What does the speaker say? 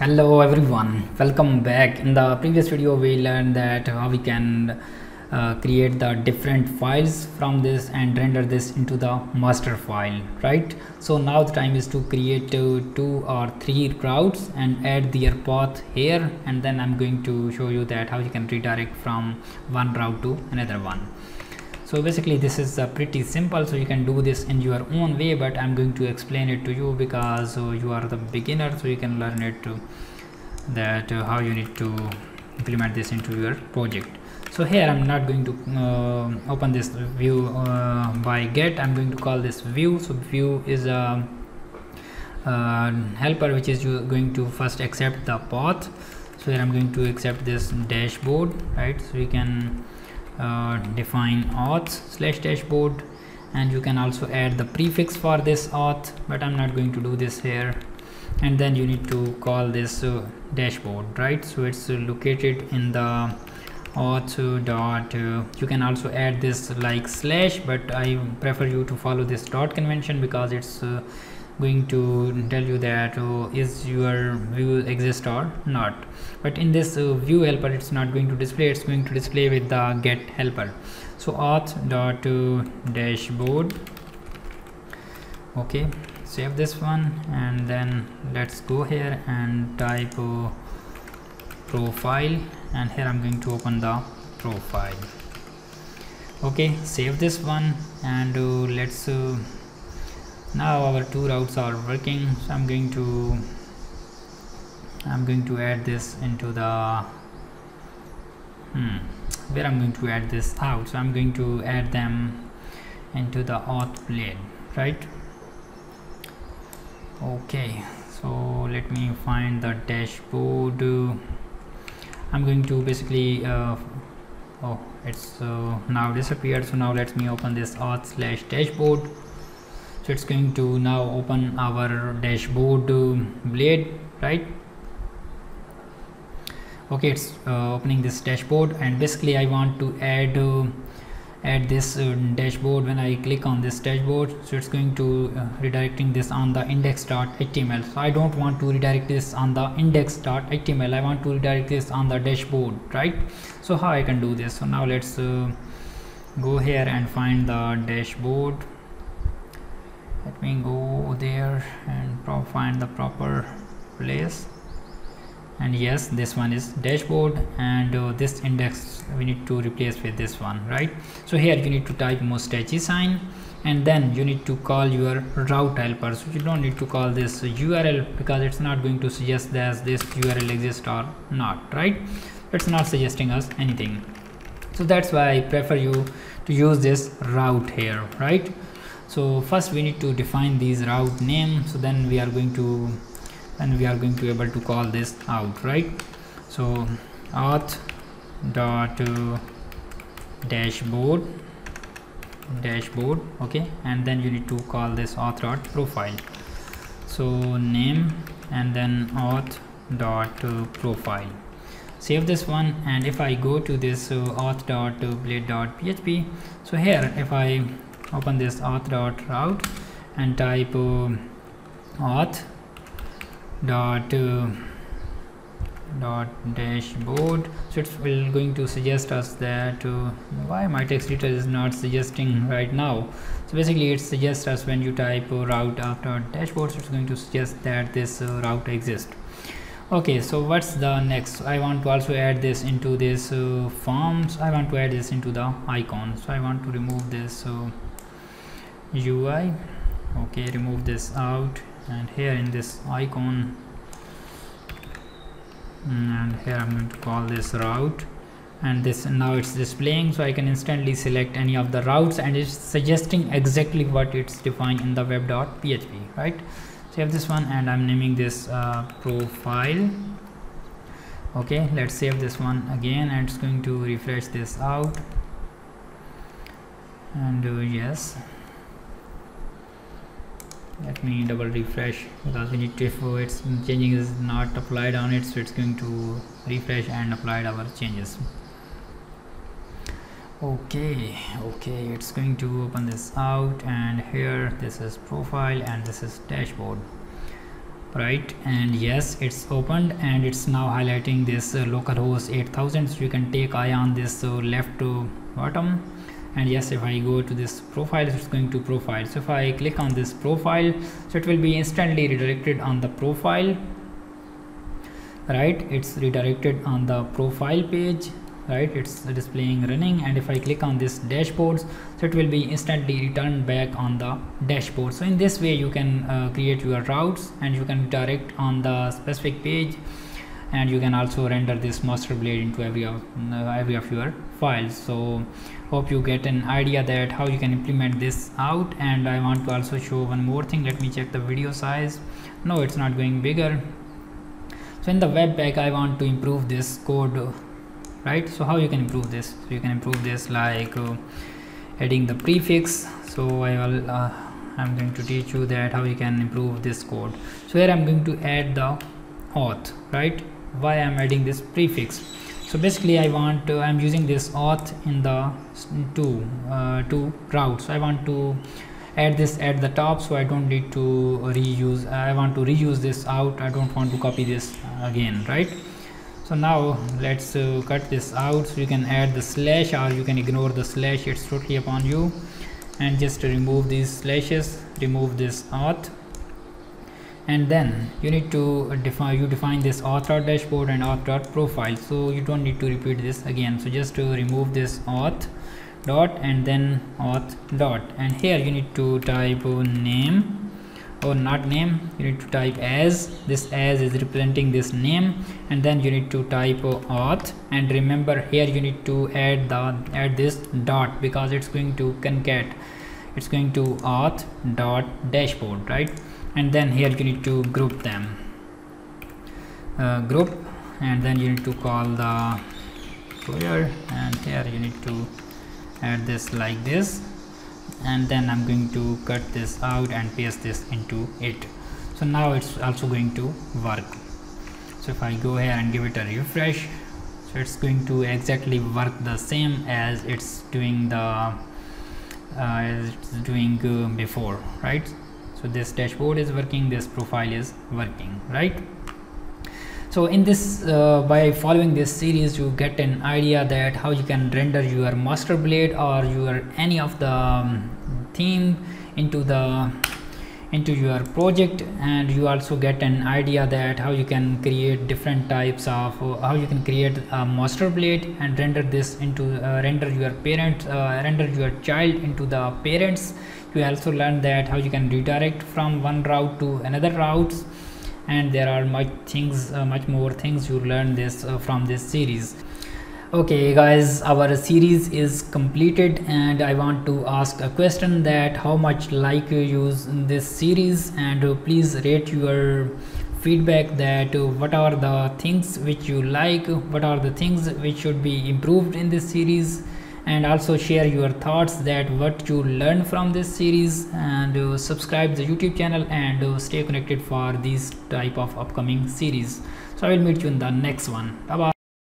hello everyone. Welcome back. In the previous video we learned that how we can uh, create the different files from this and render this into the master file right? So now the time is to create uh, two or three routes and add their path here. And then i'm going to show you that how you can redirect from one route to another one so basically this is uh, pretty simple so you can do this in your own way but i'm going to explain it to you because uh, you are the beginner so you can learn it to that uh, how you need to implement this into your project. So here i'm not going to uh, open this view uh, by get i'm going to call this view. So view is a uh, helper which is going to first accept the path. So here i'm going to accept this dashboard right? So you can uh, define auth slash dashboard. And you can also add the prefix for this auth but i'm not going to do this here. And then you need to call this uh, dashboard right? So it's uh, located in the auth dot uh, you can also add this like slash but i prefer you to follow this dot convention because it's uh, going to tell you that uh, is your view exist or not. But in this uh, view helper it's not going to display it's going to display with the get helper. So auth dot uh, dashboard. Okay save this one and then let's go here and type uh, profile and here i'm going to open the profile. Okay save this one and uh, let's uh, now our two routes are working. So i'm going to i'm going to add this into the hmm where i'm going to add this out. So i'm going to add them into the auth blade right? Okay so let me find the dashboard. I'm going to basically uh, oh it's uh, now disappeared. So now let me open this auth slash dashboard it's going to now open our dashboard uh, blade right? Okay it's uh, opening this dashboard and basically I want to add uh, add this uh, dashboard when I click on this dashboard. So it's going to uh, redirecting this on the index.html so I don't want to redirect this on the index.html I want to redirect this on the dashboard right? So how I can do this? So now let's uh, go here and find the dashboard me go there and find the proper place. And yes this one is dashboard and uh, this index we need to replace with this one right? So here you need to type mustache sign and then you need to call your route helper. So you don't need to call this url because it's not going to suggest that this url exists or not right? It's not suggesting us anything. So that's why i prefer you to use this route here right so first we need to define these route name. So then we are going to and we are going to be able to call this out right? So auth dot uh, dashboard dashboard okay? And then you need to call this auth dot profile. So name and then auth dot uh, profile. Save this one and if i go to this uh, auth dot uh, blade dot php so here if i open this auth dot route and type uh, auth dot uh, dot dashboard. So it's will going to suggest us that uh, why my text editor is not suggesting right now? So basically it suggests us when you type uh, route after dashboard so it's going to suggest that this uh, route exists. Okay so what's the next? I want to also add this into this uh, forms. I want to add this into the icon. So i want to remove this ui okay remove this out. And here in this icon. And here I'm going to call this route. And this now it's displaying so I can instantly select any of the routes and it's suggesting exactly what it's defined in the web.php right? Save this one and I'm naming this uh, profile. Okay let's save this one again and it's going to refresh this out. And uh, yes let me double refresh because we need to if it's changing is not applied on it so it's going to refresh and apply our changes. Okay okay it's going to open this out and here this is profile and this is dashboard. Right and yes it's opened and it's now highlighting this uh, localhost 8000 so you can take eye on this uh, left to bottom and yes if I go to this profile it's going to profile. So if I click on this profile so it will be instantly redirected on the profile right? It's redirected on the profile page right? It's displaying running. And if I click on this dashboards so it will be instantly returned back on the dashboard. So in this way you can uh, create your routes and you can direct on the specific page and you can also render this master blade into every of uh, every of your files. So hope you get an idea that how you can implement this out. And I want to also show one more thing. Let me check the video size. No it's not going bigger. So in the web webpack I want to improve this code right? So how you can improve this? So you can improve this like uh, adding the prefix. So I will uh, I'm going to teach you that how you can improve this code. So here I'm going to add the auth right why I'm adding this prefix. So basically I want uh, I'm using this auth in the two uh, two routes I want to add this at the top so I don't need to reuse I want to reuse this out. I don't want to copy this again right? So now let's uh, cut this out. So you can add the slash or you can ignore the slash. It's totally upon you. And just remove these slashes remove this auth and then you need to define you define this auth dashboard and auth profile. So you don't need to repeat this again. So just to remove this auth dot and then auth dot. And here you need to type name or not name. You need to type as. This as is representing this name. And then you need to type auth. And remember here you need to add the add this dot because it's going to concat. It's going to auth dot dashboard right and then here you need to group them. Uh, group and then you need to call the clear and here you need to add this like this. And then I'm going to cut this out and paste this into it. So now it's also going to work. So if I go here and give it a refresh so it's going to exactly work the same as it's doing the uh, as it's doing uh, before right so this dashboard is working this profile is working right? So in this uh, by following this series you get an idea that how you can render your master blade or your any of the um, theme into the into your project. And you also get an idea that how you can create different types of how you can create a master blade and render this into uh, render your parent uh, render your child into the parents you also learn that how you can redirect from one route to another routes and there are much things uh, much more things you learn this uh, from this series. Okay guys our series is completed. And i want to ask a question that how much like you use this series? And uh, please rate your feedback that what are the things which you like? What are the things which should be improved in this series and also share your thoughts that what you learned from this series. And uh, subscribe the youtube channel and uh, stay connected for these type of upcoming series. So i will meet you in the next one. Bye bye